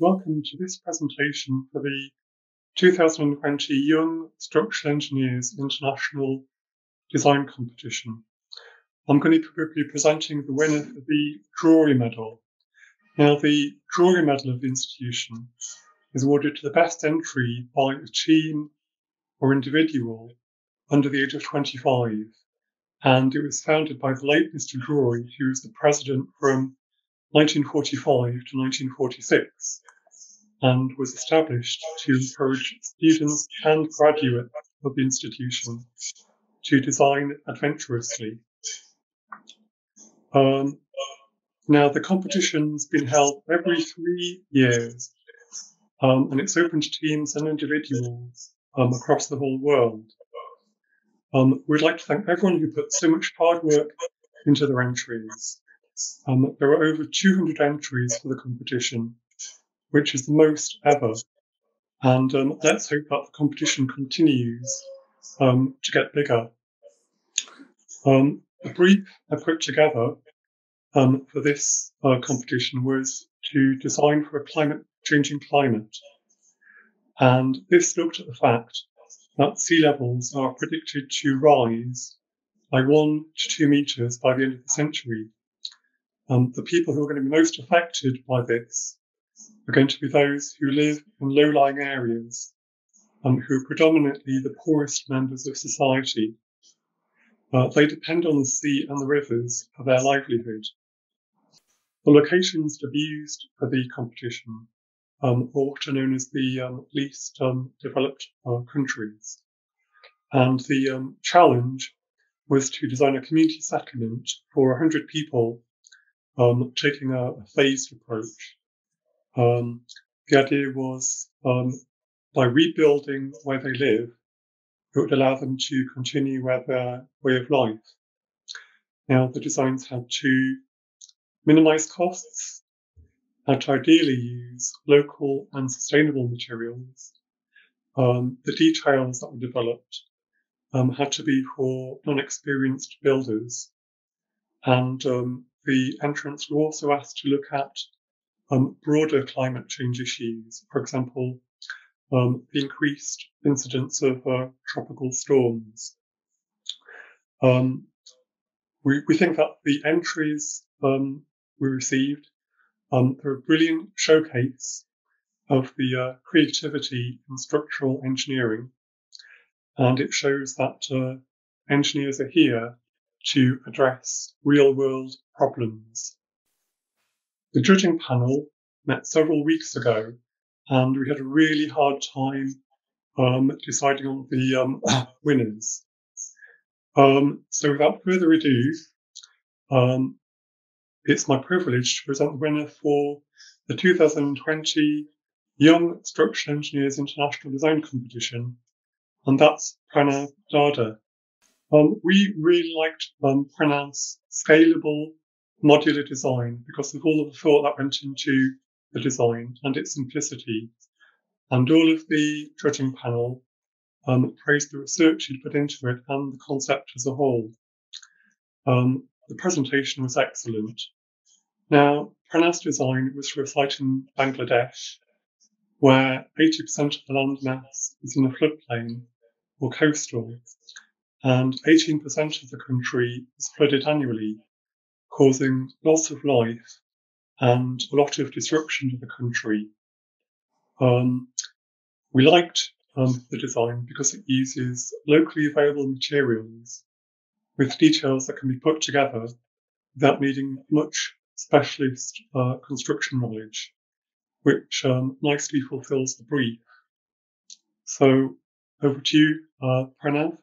Welcome to this presentation for the 2020 Young Structural Engineers International Design Competition. I'm going to be presenting the winner for the Drury Medal. Now, the Drury Medal of the institution is awarded to the best entry by a team or individual under the age of 25. And it was founded by the late Mr. Drury, who was the president from 1945 to 1946 and was established to encourage students and graduates of the institution to design adventurously. Um, now, the competition's been held every three years, um, and it's open to teams and individuals um, across the whole world. Um, we'd like to thank everyone who put so much hard work into their entries. Um, there were over 200 entries for the competition, which is the most ever. And um, let's hope that the competition continues um, to get bigger. Um, a brief I put together um, for this uh, competition was to design for a climate changing climate. And this looked at the fact that sea levels are predicted to rise by one to two meters by the end of the century. Um, the people who are going to be most affected by this are going to be those who live in low-lying areas um, who are predominantly the poorest members of society. Uh, they depend on the sea and the rivers for their livelihood. The locations to be used for the competition um, are what are known as the um, least um, developed uh, countries. And the um, challenge was to design a community settlement for 100 people um, taking a, phased approach um, the idea was um, by rebuilding where they live, it would allow them to continue with their way of life. Now, the designs had to minimize costs, had to ideally use local and sustainable materials. Um, the details that were developed um, had to be for non-experienced builders, and um, the entrants were also asked to look at um, broader climate change issues, for example, um, the increased incidence of uh, tropical storms. Um, we, we think that the entries um, we received um, are a brilliant showcase of the uh, creativity in structural engineering, and it shows that uh, engineers are here to address real world problems. The judging panel met several weeks ago, and we had a really hard time um, deciding on the um, winners. Um, so, without further ado, um, it's my privilege to present the winner for the 2020 Young Structural Engineers International Design Competition, and that's Pranav Darda. Um, we really liked um, scalable modular design because of all of the thought that went into the design and its simplicity. And all of the judging panel um, praised the research he'd put into it and the concept as a whole. Um, the presentation was excellent. Now, Pranav's design was for a site in Bangladesh where 80% of the land mass is in a floodplain or coastal, and 18% of the country is flooded annually causing loss of life and a lot of disruption to the country. Um, we liked um, the design because it uses locally available materials with details that can be put together without needing much specialist uh, construction knowledge, which um, nicely fulfills the brief. So over to you, uh, Pranav.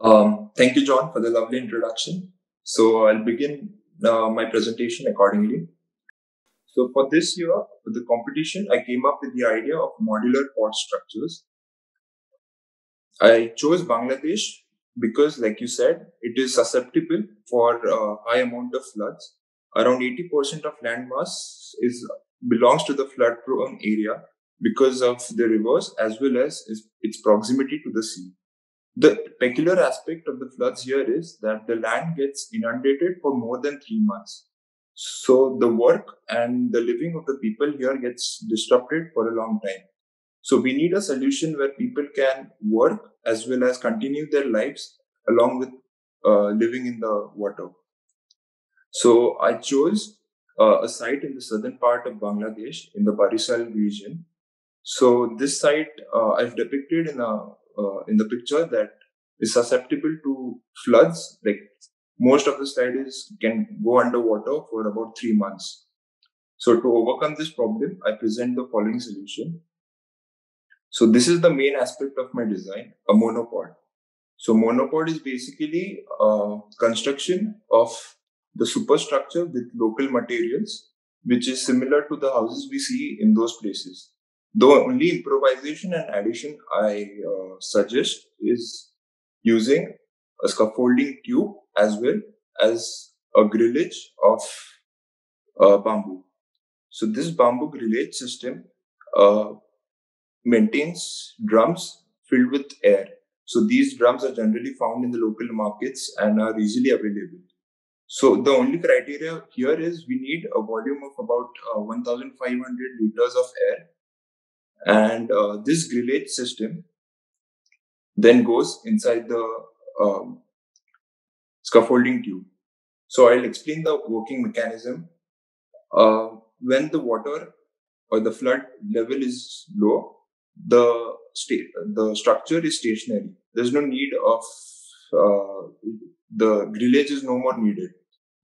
Um, thank you, John, for the lovely introduction. So I'll begin uh, my presentation accordingly. So for this year, for the competition, I came up with the idea of modular pod structures. I chose Bangladesh because, like you said, it is susceptible for a high amount of floods. Around 80% of landmass is belongs to the flood-prone area because of the rivers as well as its proximity to the sea. The peculiar aspect of the floods here is that the land gets inundated for more than three months. So the work and the living of the people here gets disrupted for a long time. So we need a solution where people can work as well as continue their lives along with uh, living in the water. So I chose uh, a site in the southern part of Bangladesh in the Barisal region. So this site uh, I've depicted in a uh, in the picture that is susceptible to floods. Like most of the is can go underwater for about three months. So to overcome this problem, I present the following solution. So this is the main aspect of my design, a monopod. So monopod is basically a construction of the superstructure with local materials, which is similar to the houses we see in those places. The only improvisation and addition I uh, suggest is using a scaffolding tube as well as a grillage of uh, bamboo. So this bamboo grillage system uh, maintains drums filled with air. So these drums are generally found in the local markets and are easily available. So the only criteria here is we need a volume of about uh, 1,500 liters of air, and uh, this grillage system then goes inside the um, scaffolding tube. So I'll explain the working mechanism. Uh, when the water or the flood level is low, the state the structure is stationary. There's no need of uh, the grillage is no more needed.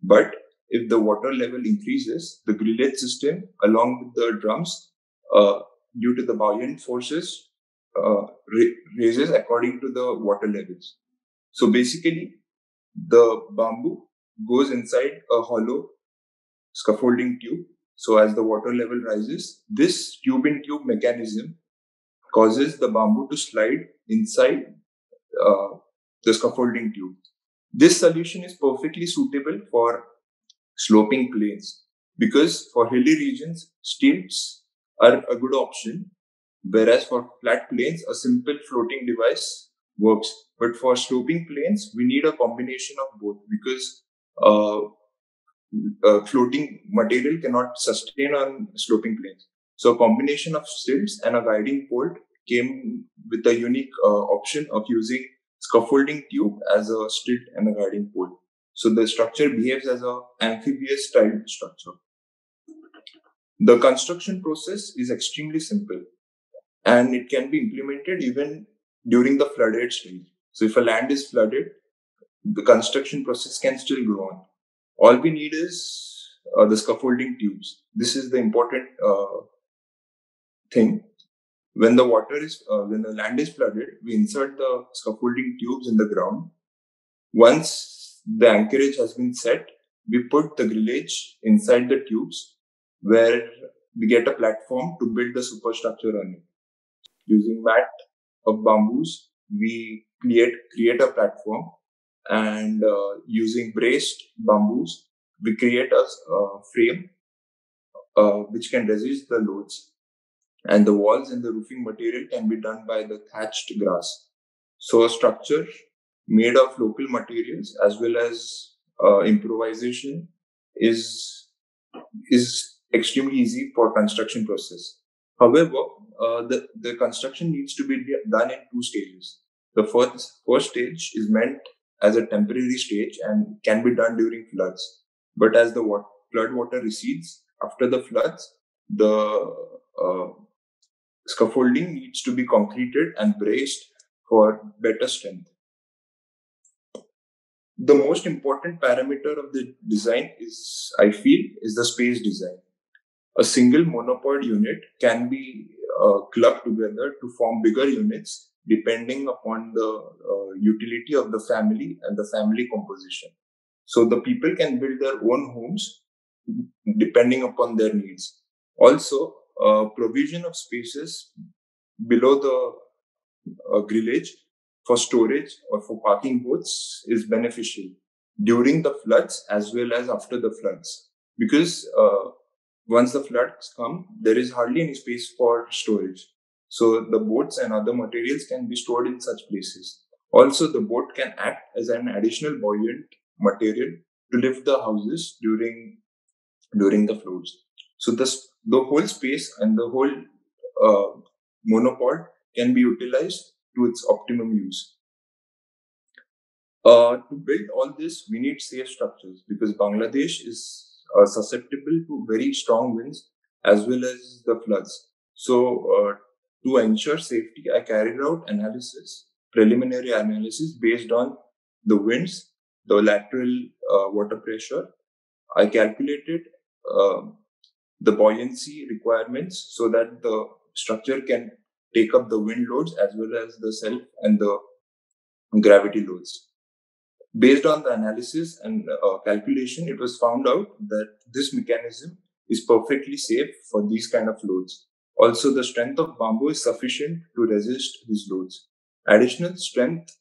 But if the water level increases, the grillage system, along with the drums, uh, due to the buoyant forces, uh, ra- raises according to the water levels. So basically, the bamboo goes inside a hollow scaffolding tube. So as the water level rises, this tube in tube mechanism causes the bamboo to slide inside uh, the scaffolding tube. This solution is perfectly suitable for sloping plains because for hilly regions, stilts are a good option, whereas for flat planes, a simple floating device works. But for sloping planes, we need a combination of both because uh, uh, floating material cannot sustain on sloping planes. So a combination of stilts and a guiding pole came with a unique uh, option of using scaffolding tube as a stilt and a guiding pole. So the structure behaves as a amphibious style structure. The construction process is extremely simple and it can be implemented even during the flooded stage. So if a land is flooded, the construction process can still go on. All we need is uh, the scaffolding tubes. This is the important uh, thing when the water is, uh, when the land is flooded, we insert the scaffolding tubes in the ground. Once the anchorage has been set, we put the grillage inside the tubes where we get a platform to build the superstructure on it. Using mat of bamboos, we create, create a platform and uh, using braced bamboos, we create a frame uh, which can resist the loads and the walls and the roofing material can be done by the thatched grass. So a structure made of local materials as well as uh, improvisation is is extremely easy for construction process. However, uh, the the construction needs to be done in two stages. The first first stage is meant as a temporary stage and can be done during floods. But as the water, flood water recedes after the floods, the uh, Scaffolding needs to be concreted and braced for better strength. The most important parameter of the design is, I feel, is the space design. A single monopod unit can be uh, clubbed together to form bigger units depending upon the uh, utility of the family and the family composition. So the people can build their own homes depending upon their needs. Also, uh, provision of spaces below the uh, grillage for storage or for parking boats is beneficial during the floods as well as after the floods because uh, once the floods come there is hardly any space for storage so the boats and other materials can be stored in such places also the boat can act as an additional buoyant material to lift the houses during during the floods. So this, the whole space and the whole uh, monopod can be utilized to its optimum use. Uh, to build all this, we need safe structures because Bangladesh is uh, susceptible to very strong winds as well as the floods. So, uh, to ensure safety, I carried out analysis, preliminary analysis based on the winds, the lateral uh, water pressure. I calculated um, the buoyancy requirements so that the structure can take up the wind loads as well as the self and the gravity loads. Based on the analysis and uh, calculation, it was found out that this mechanism is perfectly safe for these kind of loads. Also, the strength of bamboo is sufficient to resist these loads. Additional strength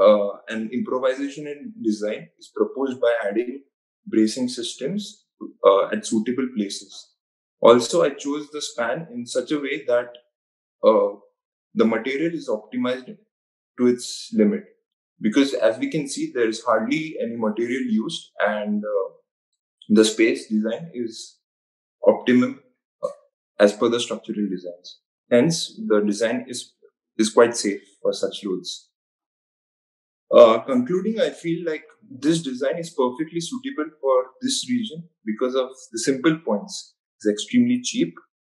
uh, and improvisation in design is proposed by adding bracing systems uh, at suitable places. Also, I chose the span in such a way that uh, the material is optimized to its limit. Because as we can see, there is hardly any material used and uh, the space design is optimum uh, as per the structural designs. Hence, the design is, is quite safe for such loads. Uh, concluding, I feel like this design is perfectly suitable for this region because of the simple points. It's extremely cheap.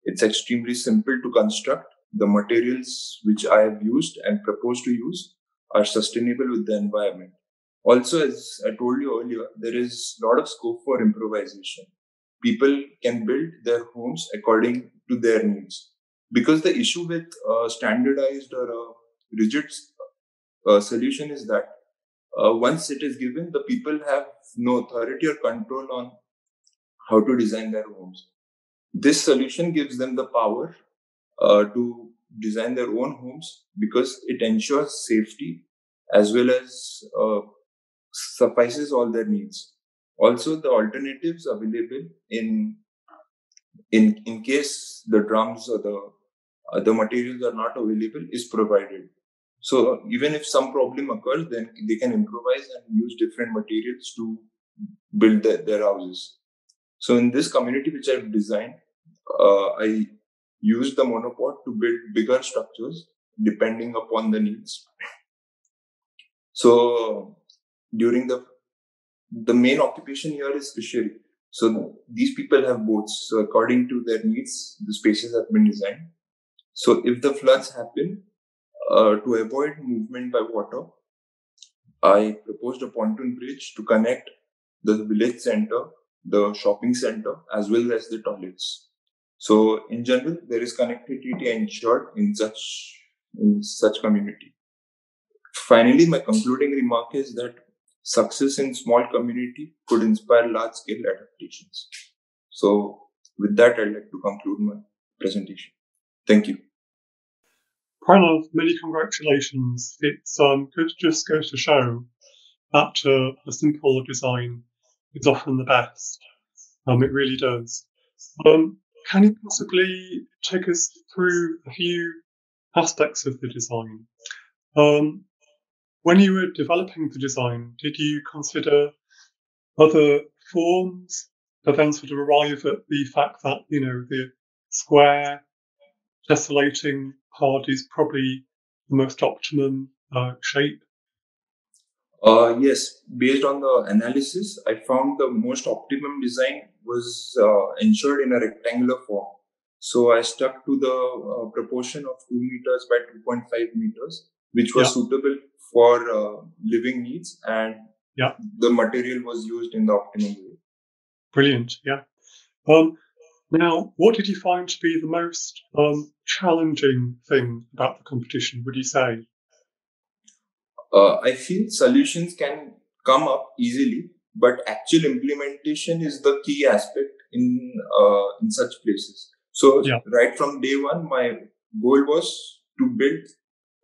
It's extremely simple to construct. The materials which I have used and propose to use are sustainable with the environment. Also, as I told you earlier, there is a lot of scope for improvisation. People can build their homes according to their needs. Because the issue with a standardized or a rigid uh, solution is that uh, once it is given, the people have no authority or control on how to design their homes. This solution gives them the power uh, to design their own homes because it ensures safety as well as uh, suffices all their needs. Also, the alternatives available in in in case the drums or the other materials are not available is provided. So even if some problem occurs, then they can improvise and use different materials to build their, their houses. So in this community which I've designed, uh, I use the monopod to build bigger structures depending upon the needs. So during the the main occupation here is fishery. So these people have boats. So according to their needs, the spaces have been designed. So if the floods happen, uh, to avoid movement by water, I proposed a pontoon bridge to connect the village center, the shopping center, as well as the toilets. So in general, there is connectivity ensured in such in such community. Finally, my concluding remark is that success in small community could inspire large scale adaptations. So with that, I'd like to conclude my presentation. Thank you. Pranav, many congratulations. It's um, good just goes to show that uh, a simple design is often the best. Um, it really does. Um, can you possibly take us through a few aspects of the design? Um, when you were developing the design, did you consider other forms that then sort of arrive at the fact that, you know, the square tessellating part is probably the most optimum uh, shape? Uh, yes, based on the analysis, I found the most optimum design was uh, ensured in a rectangular form. So I stuck to the uh, proportion of 2 meters by 2.5 meters, which was yeah. suitable for uh, living needs and yeah. the material was used in the optimum way. Brilliant, yeah. Um, now, what did you find to be the most um, challenging thing about the competition, would you say? Uh, I feel solutions can come up easily, but actual implementation is the key aspect in uh, in such places. So, yeah. right from day one, my goal was to build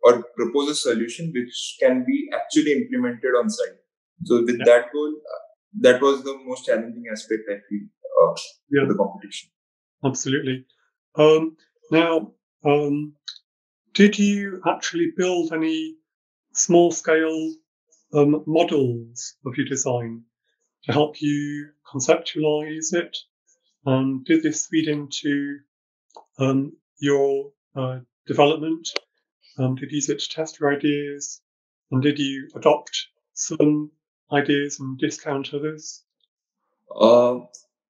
or propose a solution which can be actually implemented on site. So, with yeah. that goal, uh, that was the most challenging aspect I feel uh, yeah. the competition. Absolutely. Um, now, um, did you actually build any small scale um, models of your design to help you conceptualize it Um, did this feed into um, your uh, development? Um, did you use it to test your ideas? And did you adopt some ideas and discount others? Uh,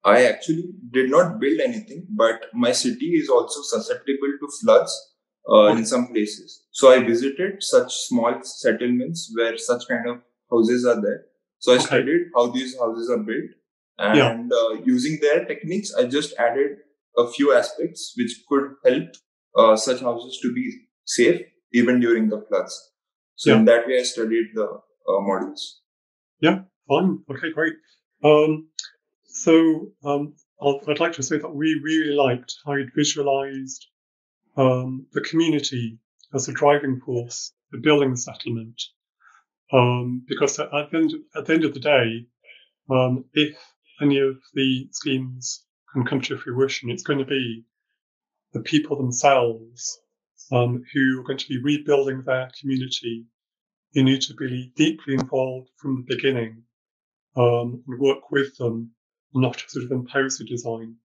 I actually did not build anything, but my city is also susceptible to floods uh, in some places. So I visited such small settlements where such kind of houses are there. So I Okay. studied how these houses are built, and uh, using their techniques, I just added a few aspects which could help uh, such houses to be safe even during the floods. So in that way, I studied the uh, models. Fine. Okay, great. Um, so um, I'll, I'd like to say that we really liked how you'd visualized um, the community as a driving force for building the settlement. Um, because at, at, the end, at the end of the day, um, if any of the schemes can come to fruition, it's going to be the people themselves um, who are going to be rebuilding their community who need to be deeply involved from the beginning um, and work with them, not to sort of impose a design.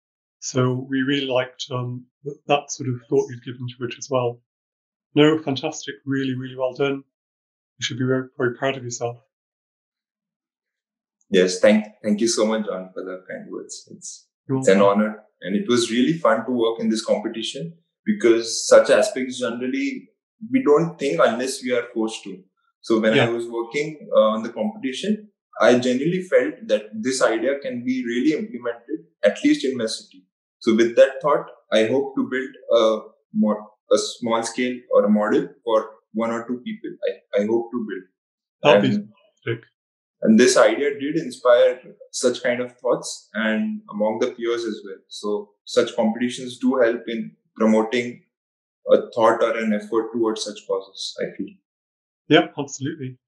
So we really liked um, that, that sort of thought you'd given to it as well. No, fantastic, really, really well done. You should be very, very proud of yourself. Yes, thank thank you so much, John, for the kind words. It's it's an honor, and it was really fun to work in this competition because such aspects generally we don't think unless we are forced to. So when I was working uh, on the competition, I genuinely felt that this idea can be really implemented at least in my city. So with that thought, I hope to build a more a small scale or a model for one or two people. I, I hope to build. And- and this idea did inspire such kind of thoughts and among the peers as well. So such competitions do help in promoting a thought or an effort towards such causes, I feel. Yeah, absolutely.